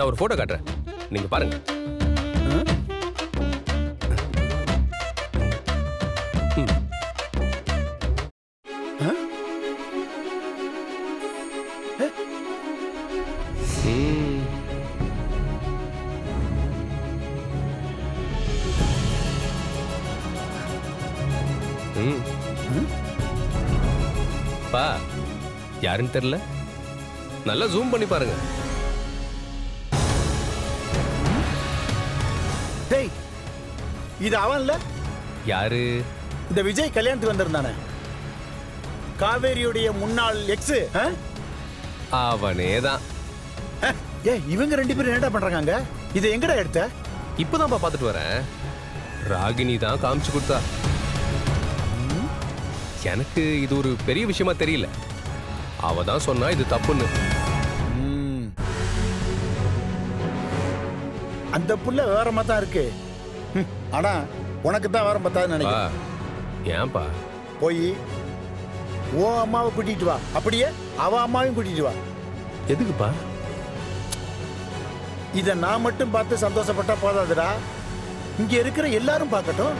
நான் ஒரு போட்டோ காட்டுறேன் நீங்க பாருங்க பா யாருன்னு தெரியல நல்லா ஜூம் பண்ணி பாருங்க டேய் இது அவன்ல? யாரு? இந்த விஜய் கல்யாணத்துக்கு வந்திருந்தானே. காவேரியுடைய முன்னாள் எக்ஸ் அவனே தான் ஏ இவங்க ரெண்டு பேரும் என்னடா பண்றாங்க இதை எங்கடா எடுத்த? இப்பதான்ப்பா பார்த்துட்டு வரேன். ராகினி தான் காமிச்சு கொடுத்தா. எனக்கு இது ஒரு பெரிய விஷயமா தெரியல. அவ தான் சொன்னா இது தப்புன்னு. அந்த புள்ள வேறமா தான் இருக்கு. ஆனா உனக்கு தான் வேற பத்தாதுன்னு நினைக்கிறேன் ஏன்பா? போய் ஓ அம்மாவை கூட்டிட்டு வா. அப்படியே அவ அம்மாவையும் கூட்டிட்டு வா. எதுக்குப்பா? இத நான் மட்டும் பார்த்து சந்தோஷப்பட்டா போதாதுடா. இங்க இருக்கிற எல்லாரும் பார்க்கட்டும்.